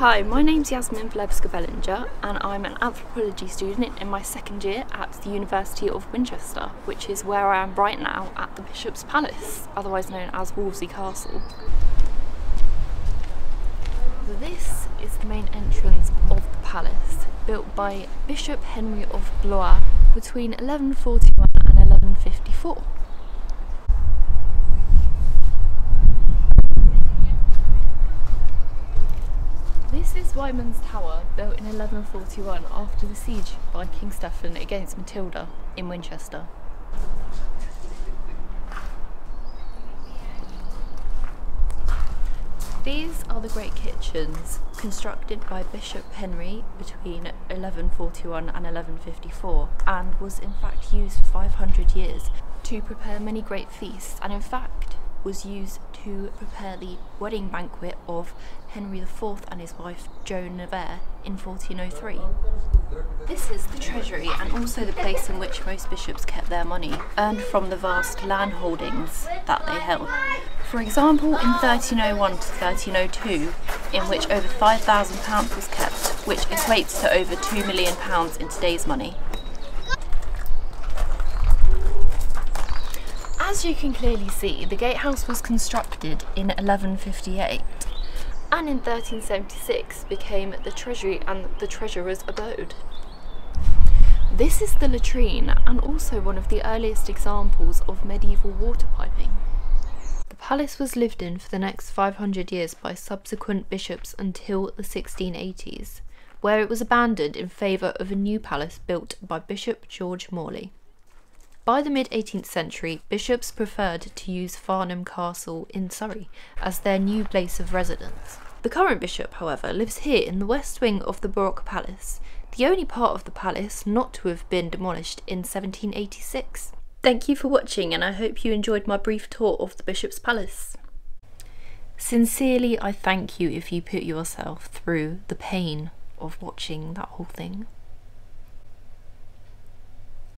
Hi, my name's Yasmin Vlebska Bellinger and I'm an anthropology student in my second year at the University of Winchester, which is where I am right now at the Bishop's Palace, otherwise known as Wolvesey Castle. This is the main entrance of the palace, built by Bishop Henry of Blois between 1141 and 1154. Wyman's Tower, built in 1141 after the siege by King Stephen against Matilda in Winchester. These are the Great Kitchens, constructed by Bishop Henry between 1141 and 1154, and was in fact used for 500 years to prepare many great feasts, and in fact was used to prepare the wedding banquet of Henry IV and his wife Joan Nevers in 1403. This is the treasury and also the place in which most bishops kept their money, earned from the vast land holdings that they held. For example, in 1301 to 1302, in which over £5,000 was kept, which equates to over £2 million in today's money. As you can clearly see, the gatehouse was constructed in 1158 and in 1376 became the treasury and the treasurer's abode. This is the latrine and also one of the earliest examples of medieval water piping. The palace was lived in for the next 500 years by subsequent bishops until the 1680s, where it was abandoned in favour of a new palace built by Bishop George Morley. By the mid 18th century, bishops preferred to use Farnham Castle in Surrey as their new place of residence. The current bishop, however, lives here in the west wing of the Baroque Palace, the only part of the palace not to have been demolished in 1786. Thank you for watching and I hope you enjoyed my brief tour of the Bishop's Palace. Sincerely, I thank you if you put yourself through the pain of watching that whole thing.